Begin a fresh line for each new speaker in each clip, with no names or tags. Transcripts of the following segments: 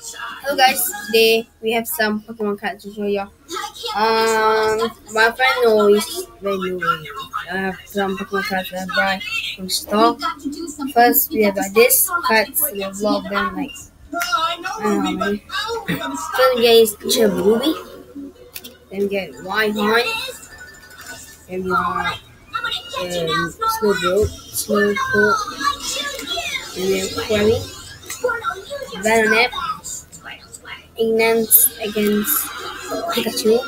Hello guys, today we have some Pokemon cards to show you. Um, my friend knows when you I have some Pokemon cards that I buy from store. First, we have like this cards. We have a lot of them, like I don't. First, we get Cherubi. Then we get Rhyhorn. Then we have um, Slowbro, Slowpoke. Then we have Query. Venonat. Ignance against Pikachu.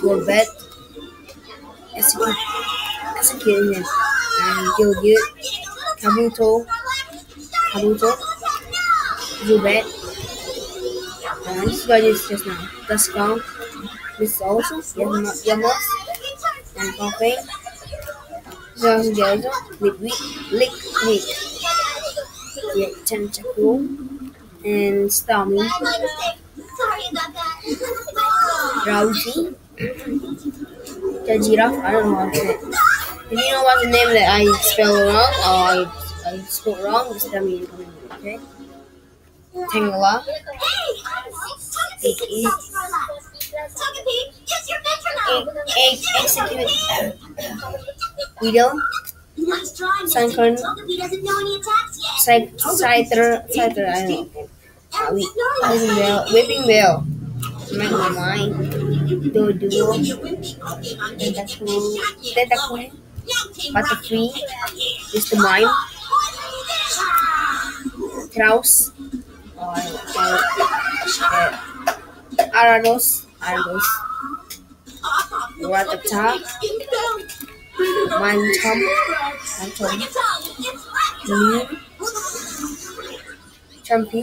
Golbat. Him. And Gilgit. Kabuto. Kabuto. Zubat. And this is just now. Duskong. This is also Yamos. And Koffing. This is also Jojo. Lick Lick. Lick. Yeah, Tentacle and Starmie, Rowdy, the giraffe. I don't know how to. If you know what's the name that I spelled wrong or I, I spoke wrong, just tell me in the comment, okay? Tangela, Egg, Egg, Execute, Weedle, Sunkern, Scyther, Scyther, I don't know. Uh, we, Weepinbell, Whipping Bell, Magma Mine, Dodo, Tentacle, Tentacle, Butterfree, Mr. Mime, Kraus, uh, Arados, Arados, Rattata, Mantom, Mantom, Moon, Trumpy,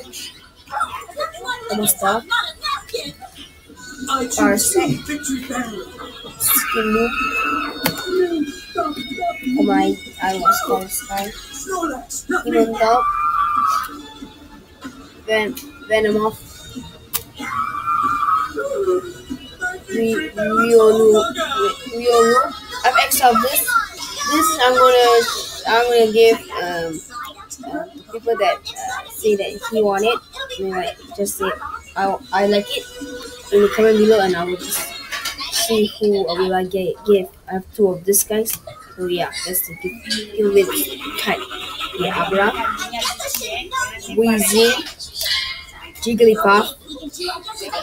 Kamusta, Parsec, Skinu, oh my, I was called Sky, Himontop, Ven Venomoth, Riolu, Riolu. I've exiled this. This I'm gonna I'm gonna give um uh, people that uh, say that he want it. I mean, like just say I I like it in the comment below, and I will just see who I will I get give. I have two of this guys. So yeah, that's the give, cut. Yeah, Abra, Weezy, Jigglypuff,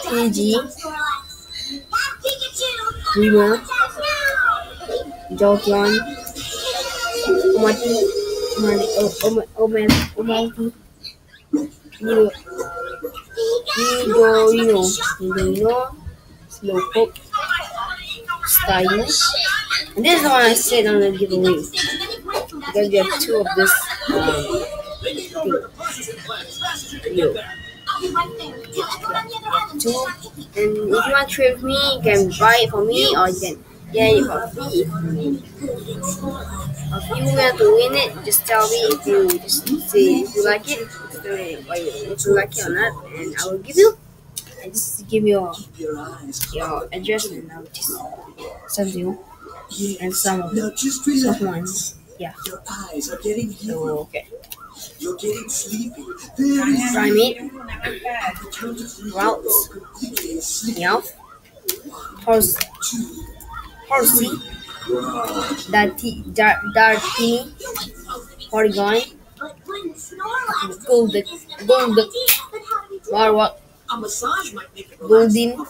PG, Rima, Jolteon, Omati, Omati, Omen, Omati, Nido, Nidorino, Nidorino, Slowpoke, Staryu, and this is the one I said on the giveaway. Because we have two of this um, thing. Yo. Two. And if you want to trade with me, you can buy it for me or you can get it for free. If you want to win it, just tell me if you just say if you like it, if you like it or not, and I will give you. And just give me your your address and I'll just send you and some of
Now just relax.
ones. Yeah.
Your eyes are getting
So
heavy.
Oh, okay.
You're getting sleepy. Very to three.
Routes. Meowth, Horse, Horsey, Darty, Dar, Dartini, Porygon, Golden, Golden,
it
Golden.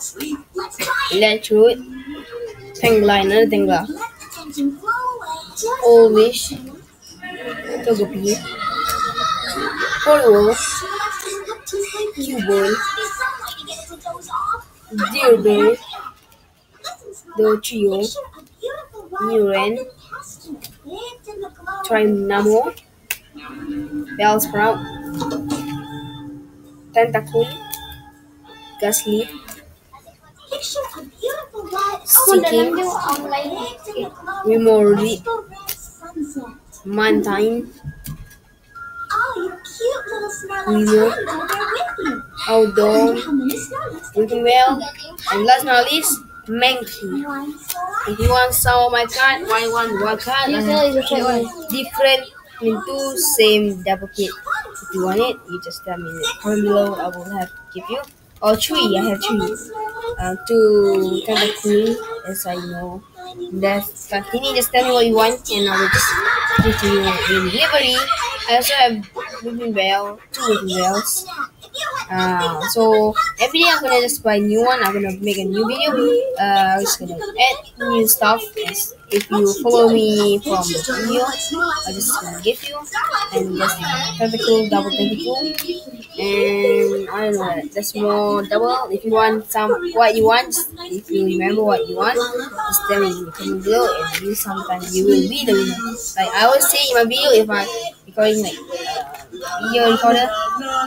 Electrode, Tangliner, Tangla, Olvish, Togepi, Poliwolf, Cubone, Deerberry, Dochio, Muren, Trinamo, Bellsprout, Tentacool, Gastly, Seaking, Remordi, Mantine, Willow, Outdoor, Whipping Whale, and last but not least, Mankey. If you want some of my card, why one one card? Different, I mean two same double kit. If you want it, you just tell me in the comment below. I will have to give you. Or three, I have three. Uh, two of cool, as I know. That's continue. Just tell me what you want, and I will just give to you in delivery. I also have weepinbell, two weepinbells. Uh, so every day I'm gonna just buy a new one. I'm gonna make a new video. Uh, I'm just gonna add new stuff. If you follow me from the video, I just gonna give you and that's tentacle double tentacle. And I don't know, that's more double. If you want some what you want, if you remember what you want, just tell me in the comment below, and you sometimes you will be the winner. Like I always say in my video, if I recording like uh, video recorder,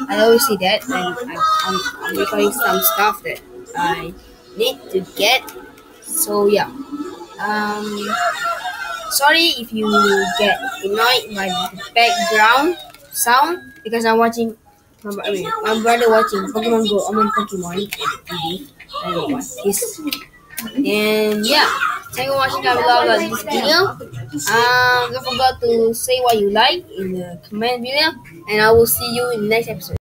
I always say that, and I'm, I'm recording some stuff that I need to get. So yeah. Um, sorry if you get annoyed by the background sound because I'm watching. My, I mean, my brother watching Pokemon Go. I'm on Pokemon TV. I don't know what. And yeah, thank you for watching down below about this video. Um, don't forget to say what you like in the comment below, and I will see you in the next episode.